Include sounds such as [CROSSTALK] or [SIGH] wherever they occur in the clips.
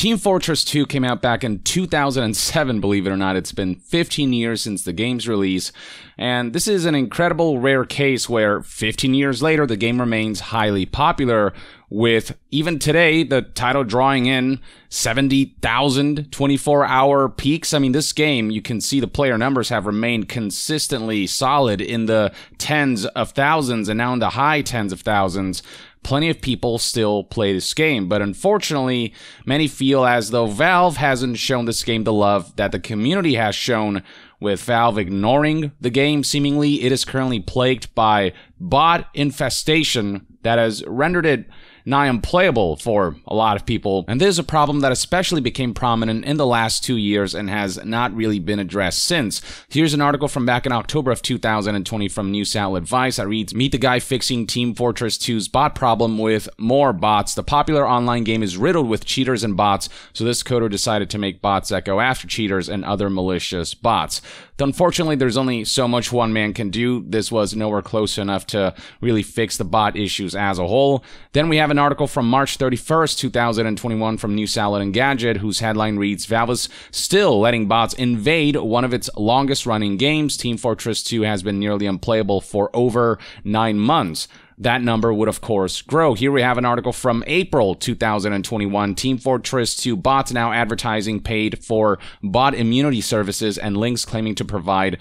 Team Fortress 2 came out back in 2007, believe it or not. It's been 15 years since the game's release, and this is an incredible rare case where 15 years later the game remains highly popular, with even today the title drawing in 70,000 24 hour peaks. I mean, this game, you can see the player numbers have remained consistently solid in the tens of thousands and now in the high tens of thousands plenty of people still play this game, but unfortunately, many feel as though Valve hasn't shown this game the love that the community has shown. With Valve ignoring the game, seemingly it is currently plagued by bot infestation that has rendered it nigh unplayable for a lot of people. And this is a problem that especially became prominent in the last two years and has not really been addressed since. Here's an article from back in October of 2020 from News Outlet Vice that reads, Meet the guy fixing Team Fortress 2's bot problem with more bots. The popular online game is riddled with cheaters and bots, so this coder decided to make bots that go after cheaters and other malicious bots. Unfortunately, there's only so much one man can do. This was nowhere close enough to really fix the bot issues as a whole. Then we have an article from March 31st, 2021 from News Outlet Engadget, whose headline reads, Valve is still letting bots invade one of its longest running games. Team Fortress 2 has been nearly unplayable for over nine months that number would of course grow. Here we have an article from April 2021. Team Fortress 2 bots now advertising paid for bot immunity services and links claiming to provide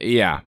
yeah,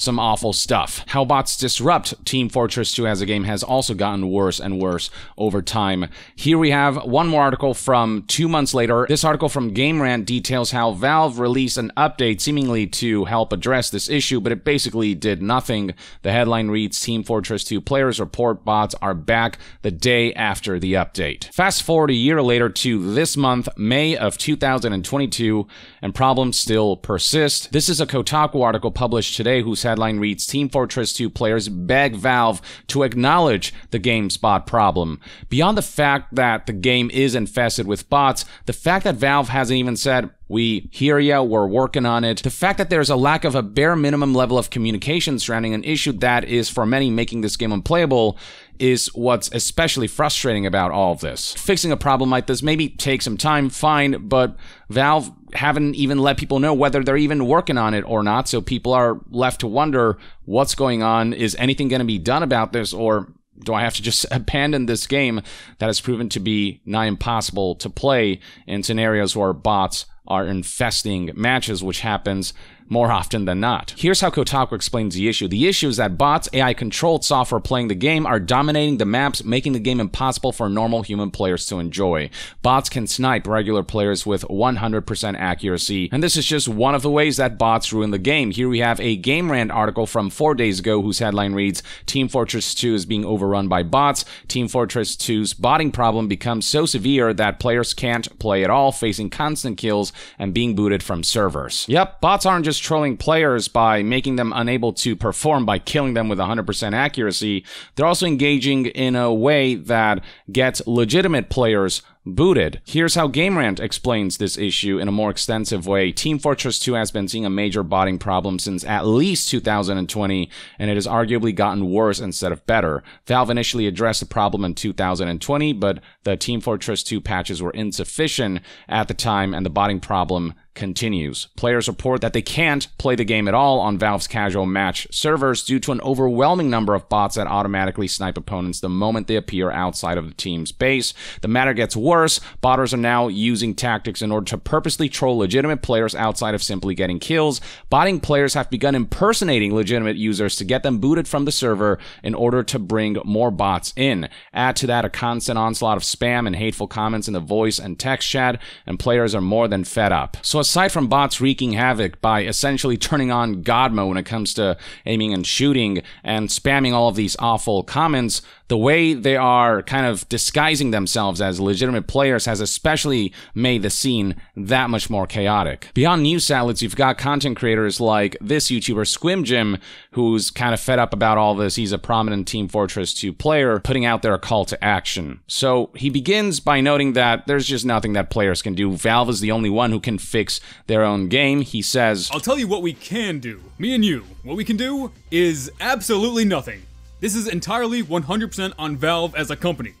some awful stuff. How bots disrupt Team Fortress 2 as a game has also gotten worse and worse over time. Here we have one more article from two months later. This article from Game Rant details how Valve released an update seemingly to help address this issue, but it basically did nothing. The headline reads Team Fortress 2 players report bots are back the day after the update. Fast forward a year later to this month, May of 2022, and problems still persist. This is a Kotaku article published today whose headline reads Team Fortress 2 players beg Valve to acknowledge the game bot problem. Beyond the fact that the game is infested with bots, the fact that Valve hasn't even said, we hear ya, we're working on it. The fact that there's a lack of a bare minimum level of communication surrounding an issue that is for many making this game unplayable is what's especially frustrating about all of this. Fixing a problem like this maybe take some time, fine, but Valve haven't even let people know whether they're even working on it or not, so people are left to wonder what's going on, is anything going to be done about this, or do I have to just [LAUGHS] abandon this game that has proven to be nigh impossible to play in scenarios where bots are infesting matches, which happens more often than not. Here's how Kotaku explains the issue. The issue is that bots, AI controlled software playing the game, are dominating the maps, making the game impossible for normal human players to enjoy. Bots can snipe regular players with 100% accuracy, and this is just one of the ways that bots ruin the game. Here we have a Game Rant article from four days ago whose headline reads Team Fortress 2 is being overrun by bots. Team Fortress 2's botting problem becomes so severe that players can't play at all, facing constant kills and being booted from servers. Yep, bots aren't just trolling players by making them unable to perform by killing them with 100% accuracy, they're also engaging in a way that gets legitimate players booted. Here's how Game Rant explains this issue in a more extensive way. Team Fortress 2 has been seeing a major botting problem since at least 2020, and it has arguably gotten worse instead of better. Valve initially addressed the problem in 2020, but the Team Fortress 2 patches were insufficient at the time, and the botting problem continues. Players report that they can't play the game at all on Valve's casual match servers due to an overwhelming number of bots that automatically snipe opponents the moment they appear outside of the team's base. The matter gets worse. Botters are now using tactics in order to purposely troll legitimate players outside of simply getting kills. Botting players have begun impersonating legitimate users to get them booted from the server in order to bring more bots in. Add to that a constant onslaught of spam and hateful comments in the voice and text chat, and players are more than fed up. So aside from bots wreaking havoc by essentially turning on God mode when it comes to aiming and shooting and spamming all of these awful comments, the way they are kind of disguising themselves as legitimate players has especially made the scene that much more chaotic. Beyond news outlets, you've got content creators like this YouTuber Squimjim, who's kind of fed up about all this. He's a prominent Team Fortress 2 player, putting out their call to action. So he begins by noting that there's just nothing that players can do. Valve is the only one who can fix their own game. He says, I'll tell you what we can do. Me and you. What we can do is absolutely nothing. This is entirely 100% on Valve as a company.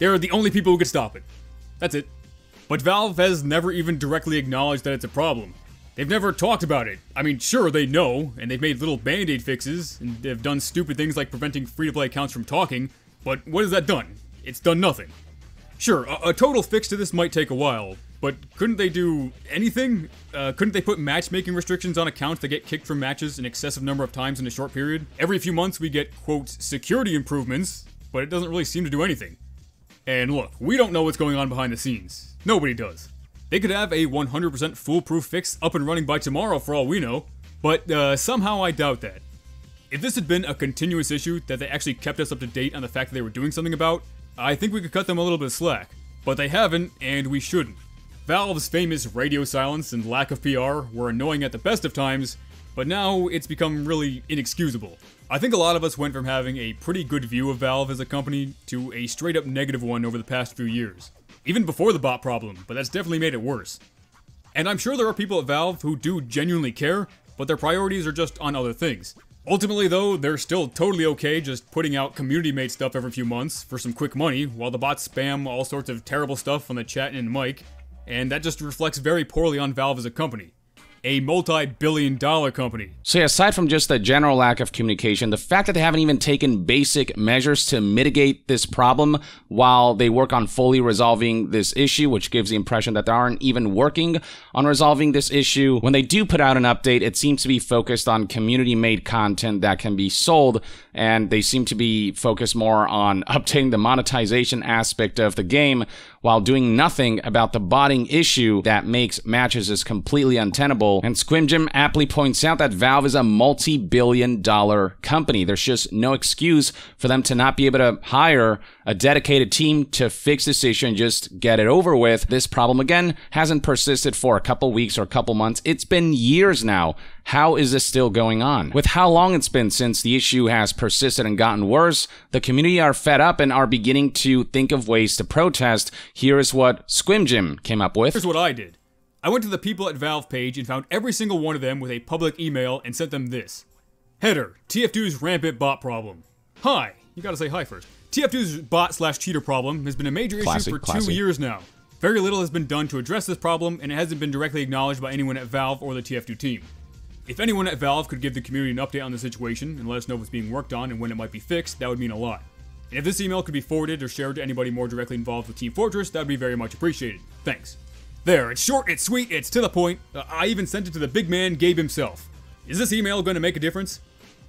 They're the only people who could stop it. That's it. But Valve has never even directly acknowledged that it's a problem. They've never talked about it. I mean, sure, they know, and they've made little band aid fixes, and they've done stupid things like preventing free to play accounts from talking, but what has that done? It's done nothing. Sure, a, a, total fix to this might take a while, but couldn't they do anything? Uh, couldn't they put matchmaking restrictions on accounts that get kicked from matches an excessive number of times in a short period? Every few months we get, quote, security improvements, but it doesn't really seem to do anything. And look, we don't know what's going on behind the scenes. Nobody does. They could have a 100% foolproof fix up and running by tomorrow for all we know, but uh, somehow I doubt that. If this had been a continuous issue that they actually kept us up to date on the fact that they were doing something about, I think we could cut them a little bit of slack. But they haven't, and we shouldn't. Valve's famous radio silence and lack of PR were annoying at the best of times, but now it's become really inexcusable. I think a lot of us went from having a pretty good view of Valve as a company to a straight up negative one over the past few years. Even before the bot problem, but that's definitely made it worse. And I'm sure there are people at Valve who do genuinely care, but their priorities are just on other things. Ultimately, though, they're still totally okay just putting out community made stuff every few months for some quick money, while the bots spam all sorts of terrible stuff on the chat and mic, and that just reflects very poorly on Valve as a company a multi billion dollar company. So, yeah, aside from just the general lack of communication, the fact that they haven't even taken basic measures to mitigate this problem while they work on fully resolving this issue, which gives the impression that they aren't even working on resolving this issue. When they do put out an update, it seems to be focused on community made content that can be sold, and they seem to be focused more on [LAUGHS] updating the monetization aspect of the game while doing nothing about the botting issue that makes matches as completely untenable. And Squimjim aptly points out that Valve is a multi-billion dollar company. There's just no excuse for them to not be able to hire a dedicated team to fix this issue and just get it over with. This problem again hasn't persisted for a couple weeks or a couple months. It's been years now. How is this still going on? With how long it's been since the issue has persisted and gotten worse, the community are fed up and are beginning to think of ways to protest. Here is what Squimjim came up with. Here's what I did. I went to the people at Valve page and found every single one of them with a public email and sent them this. Header, TF2's rampant bot problem. Hi, you gotta say hi first. TF2's bot slash cheater problem has been a major classic, issue for classic. two years now. Very little has been done to address this problem, and it hasn't been directly acknowledged by anyone at Valve or the TF2 team. If anyone at Valve could give the community an update on the situation and let us know what's being worked on and when it might be fixed, that would mean a lot. And if this email could be forwarded or shared to anybody more directly involved with Team Fortress, that would be very much appreciated. Thanks. There, it's short, it's sweet, it's to the point. Uh, I even sent it to the big man, Gabe himself. Is this email going to make a difference?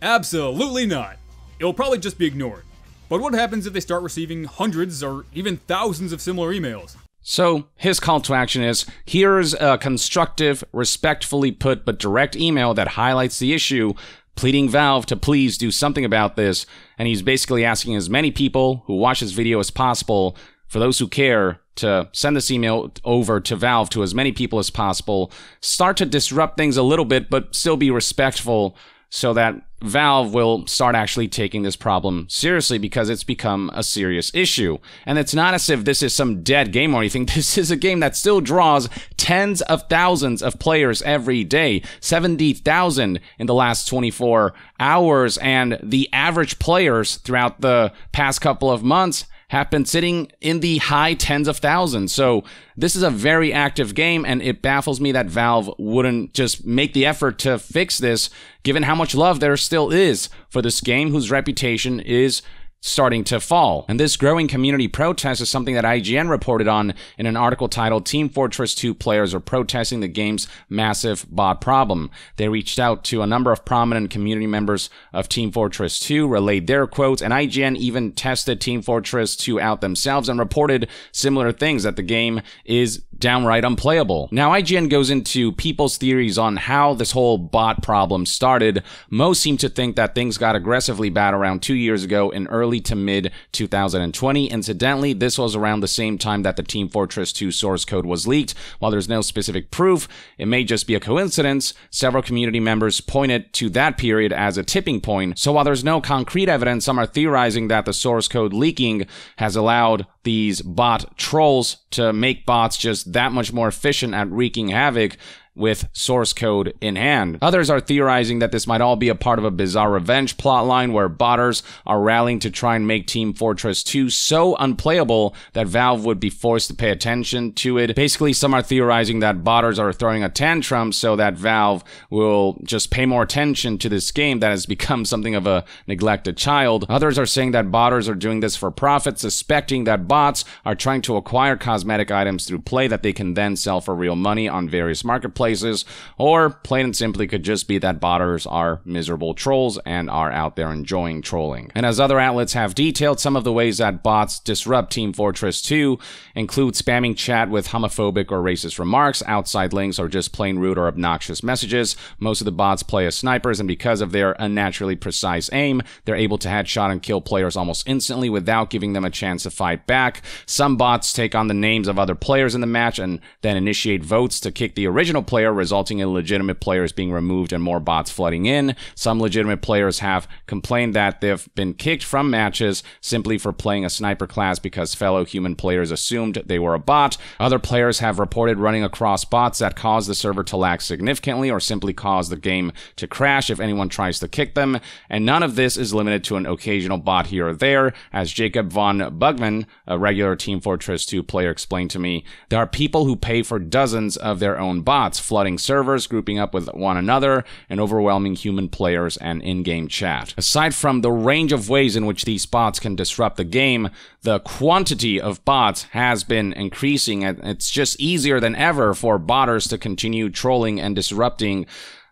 Absolutely not. It will probably just be ignored. But what happens if they start receiving hundreds or even thousands of similar emails? So, his call to action is here's a constructive, respectfully put but direct email that highlights the issue, pleading Valve to please do something about this. And he's basically asking as many people who watch this video as possible, for those who care, to send this email over to Valve to as many people as possible. Start to disrupt things a little bit, but still be respectful so that Valve will start actually taking this problem seriously because it's become a serious issue. And it's not as if this is some dead game or anything. [LAUGHS] This is a game that still draws tens of thousands of players every day, 70,000 in the last 24 hours. And the average players throughout the past couple of months have been sitting in the high tens of thousands. So this is a very active game, and it baffles me that Valve wouldn't just make the effort to fix this, given how much love there still is for this game whose reputation is starting to fall. And this growing community protest is something that IGN reported on in an article titled Team Fortress 2 players are protesting the game's massive bot problem. They reached out to a number of prominent community members of Team Fortress 2, relayed their quotes, and IGN even tested Team Fortress 2 out themselves and reported similar things that the game is downright unplayable. Now, IGN goes into people's theories on how this whole bot problem started. Most seem to think that things got aggressively bad around two years ago in early to mid 2020. Incidentally, this was around the same time that the Team Fortress 2 source code was leaked. While there's no specific proof, it may just be a coincidence. Several community members pointed to that period as a tipping point. So while there's no concrete evidence, some are theorizing that the source code leaking has allowed these bot trolls to make bots just that much more efficient at wreaking havoc with source code in hand. Others are theorizing that this might all be a part of a bizarre revenge plotline where botters are rallying to try and make Team Fortress 2 so unplayable that Valve would be forced to pay attention to it. Basically, some are theorizing that botters are throwing a tantrum so that Valve will just pay more attention to this game that has become something of a neglected child. Others are saying that botters are doing this for profit, suspecting that bots are trying to acquire cosmetic items through play that they can then sell for real money on various marketplaces places, or plain and simply could just be that botters are miserable trolls and are out there enjoying trolling. And as other outlets have detailed, some of the ways that bots disrupt Team Fortress 2 include spamming chat with homophobic or racist remarks, outside links, or just plain rude or obnoxious messages. Most of the bots play as snipers, and because of their unnaturally precise aim, they're able to headshot and kill players almost instantly without giving them a chance to fight back. Some bots take on the names of other players in the match and then initiate votes to kick the original player player, resulting in legitimate players being removed and more bots flooding in. Some legitimate players have complained that they've been kicked from matches simply for playing a sniper class because fellow human players assumed they were a bot. Other players have reported running across bots that cause the server to lag significantly or simply cause the game to crash if anyone tries to kick them. And none of this is limited to an occasional bot here or there. As Jacob von Bugman, a regular Team Fortress 2 player, explained to me, there are people who pay for dozens of their own bots flooding servers, grouping up with one another, and overwhelming human players and in-game chat. Aside from the range of ways in which these bots can disrupt the game, the quantity of bots has been increasing and it's just easier than ever for botters to continue trolling and disrupting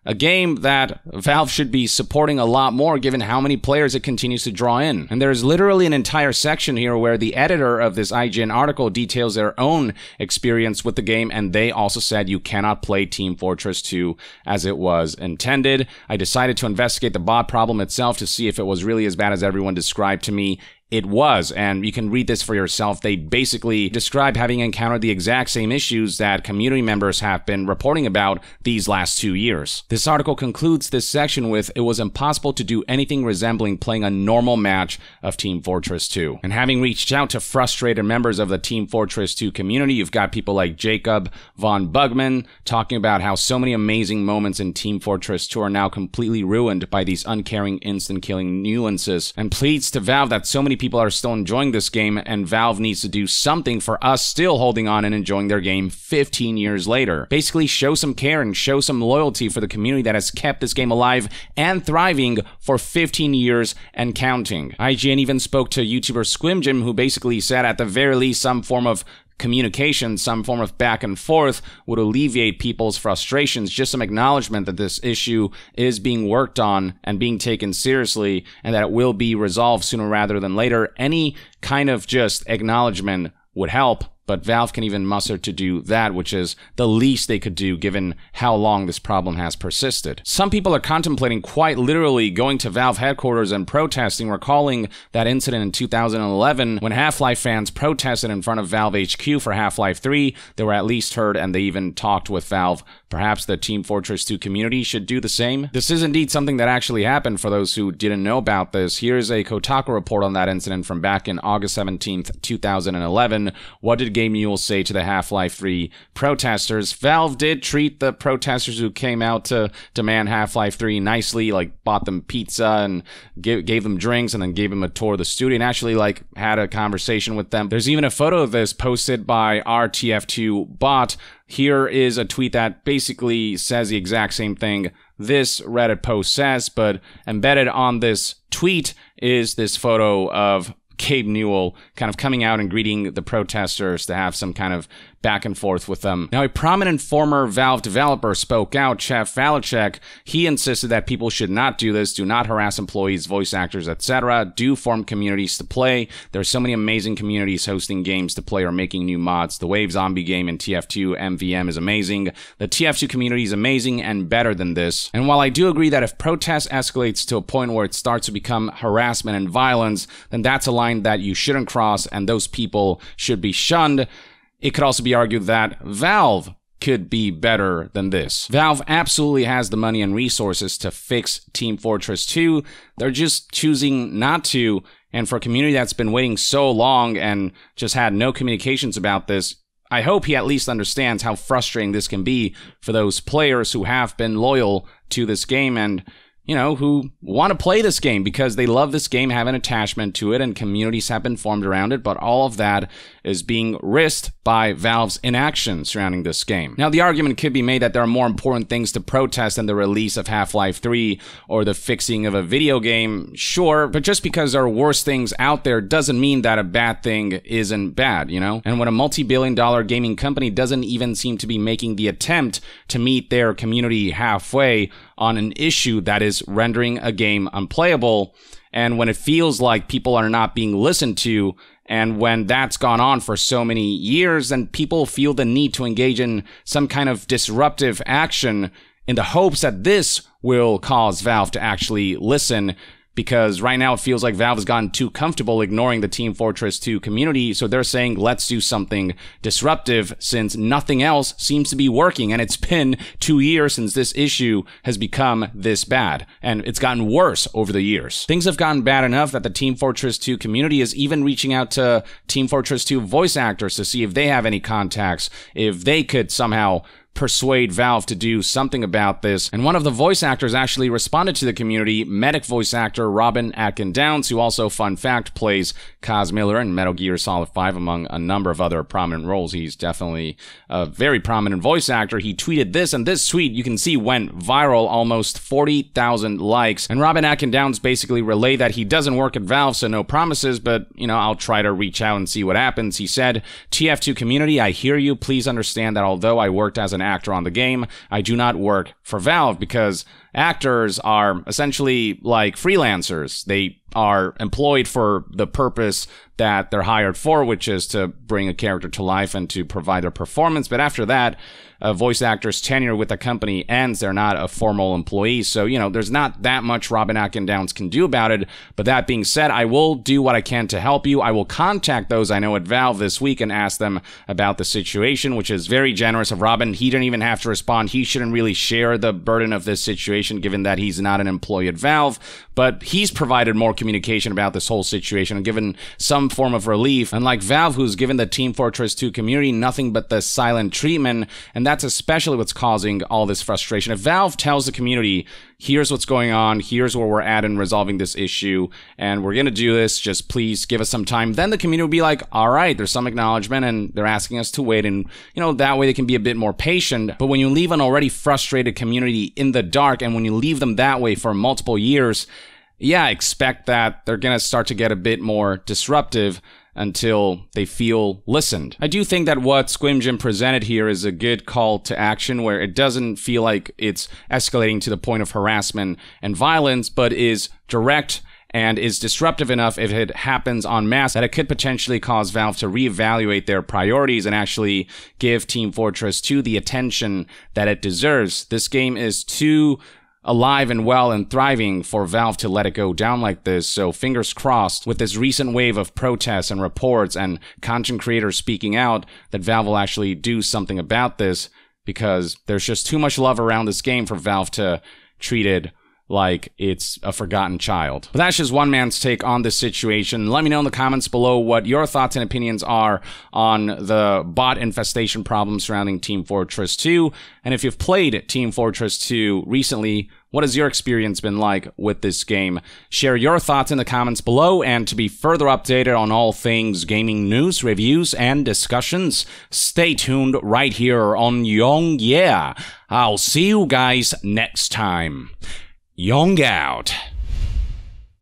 a game that Valve should be supporting a lot more given how many players it continues to draw in. And there's literally an entire section here where the editor of this IGN article details their own experience with the game, and they also said you cannot play Team Fortress 2 as it was intended. I decided to investigate the bot problem itself to see if it was really as bad as everyone described to me it was. And you can read this for yourself. They basically describe having encountered the exact same issues that community members have been reporting about these last two years. This article concludes this section with it was impossible to do anything resembling playing a normal match of Team Fortress 2. And having reached out to frustrated members of the Team Fortress 2 community, you've got people like Jacob von Bugman talking about how so many amazing moments in Team Fortress 2 are now completely ruined by these uncaring instant killing nuances and pleads to Valve that so many people are still enjoying this game, and Valve needs to do something for us still holding on and enjoying their game 15 years later. Basically, show some care and show some loyalty for the community that has kept this game alive and thriving for 15 years and counting. IGN even spoke to YouTuber Squimjim, who basically said at the very least some form of communication, some form of back and forth would alleviate people's frustrations. Just some acknowledgement that this issue is being worked on and being taken seriously and that it will be resolved sooner rather than later. Any kind of just acknowledgement would help but Valve can even muster to do that, which is the least they could do given how long this problem has persisted. Some people are contemplating quite literally going to Valve headquarters and protesting, recalling that incident in 2011 when Half-Life fans protested in front of Valve HQ for Half-Life 3. They were at least heard and they even talked with Valve. Perhaps the Team Fortress 2 community should do the same. This is indeed something that actually happened for those who didn't know about this. Here's a Kotaku report on that incident from back in August 17th, 2011. What did Gabe Newell say to the Half Life 3 protesters. Valve did treat the protesters who came out to demand Half Life 3 nicely, like bought them pizza and gave, gave them drinks and then gave them a tour of the studio and actually like had a conversation with them. There's even a photo of this posted by RTF2 bot. Here is a tweet that basically says the exact same thing this Reddit post says, but embedded on this tweet is this photo of Gabe Newell kind of coming out and greeting the protesters to have some kind of back and forth with them. Now, a prominent former Valve developer spoke out, Chet Faliszek. He insisted that people should not do this, do not harass employees, voice actors, etc. Do form communities to play. There are so many amazing communities hosting games to play or making new mods. The Wave Zombie game in TF2 MVM is amazing. The TF2 community is amazing and better than this. And while I do agree that if protest escalates to a point where it starts to become harassment and violence, then that's a line that you shouldn't cross and those people should be shunned. It could also be argued that Valve could be better than this. Valve absolutely has the money and resources to fix Team Fortress 2. They're just choosing not to. And for a community that's been waiting so long and just had no communications about this, I hope he at least understands how frustrating this can be for those players who have been loyal to this game and you know, who want to play this game because they love this game, have an attachment to it, and communities have been formed around it. But all of that is being risked by Valve's inaction surrounding this game. Now, the argument could be made that there are more important things to protest than the release of Half-Life 3 or the fixing of a video game. Sure, but just because there are worse things out there doesn't mean that a bad thing isn't bad, you know? And when a multi-billion dollar gaming company doesn't even seem to be making the attempt to meet their community halfway on an issue that is rendering a game unplayable, and when it feels like people are not being listened to, and when that's gone on for so many years, then people feel the need to engage in some kind of disruptive action in the hopes that this will cause Valve to actually listen because right now it feels like Valve has gotten too comfortable ignoring the Team Fortress 2 community. So they're saying, let's do something disruptive since nothing else seems to be working. And it's been two years since this issue has become this bad. And it's gotten worse over the years. Things have gotten bad enough that the Team Fortress 2 community is even reaching out to Team Fortress 2 voice actors to see if they have any contacts, if they could somehow persuade Valve to do something about this. And one of the voice actors actually responded to the community, medic voice actor Robin Atkin Downes, who also, fun fact, plays Kaz Miller in Metal Gear Solid 5, among a number of other prominent roles. He's definitely a very prominent voice actor. He tweeted this, and this tweet you can see went viral, almost 40,000 likes. And Robin Atkin Downes basically relayed that he doesn't work at Valve, so no promises, but, you know, I'll try to reach out and see what happens. He said, TF2 community, I hear you. Please understand that although I worked as an actor on the game. I do not work for Valve because actors are essentially like freelancers. They are employed for the purpose that they're hired for, which is to bring a character to life and to provide a performance. But after that, a voice actor's tenure with the company ends. They're not a formal employee. So, you know, there's not that much Robin Atkin Downes can do about it. But that being said, I will do what I can to help you. I will contact those I know at Valve this week and ask them about the situation, which is very generous of Robin. He didn't even have to respond. He shouldn't really share the burden of this situation given that he's not an employee at Valve. But he's provided more communication about this whole situation and given some form of relief. Unlike Valve, who's given the Team Fortress 2 community nothing but the silent treatment. And that's especially what's causing all this frustration. If Valve tells the community, here's what's going on, here's where we're at in resolving this issue, and we're to do this, just please give us some time, then the community will be like, all right, there's some acknowledgement and they're asking us to wait. And, you know, that way they can be a bit more patient. But when you leave an already frustrated community in the dark and when you leave them that way for multiple years, yeah, expect that they're going to start to get a bit more disruptive until they feel listened. I do think that what Squimjim presented here is a good call to action where it doesn't feel like it's escalating to the point of harassment and violence, but is direct and is disruptive enough if it happens en masse that it could potentially cause Valve to reevaluate their priorities and actually give Team Fortress 2 the attention that it deserves. This game is too alive and well and thriving for Valve to let it go down like this. So fingers crossed with this recent wave of protests and reports and content creators speaking out that Valve will actually do something about this because there's just too much love around this game for Valve to treat it like it's a forgotten child. But that's just one man's take on this situation. Let me know in the comments below what your thoughts and opinions are on the bot infestation problem surrounding Team Fortress 2. And if you've played Team Fortress 2 recently, what has your experience been like with this game? Share your thoughts in the comments below, and to be further updated on all things gaming news, reviews, and discussions, stay tuned right here on YongYea. I'll see you guys next time. Yong out.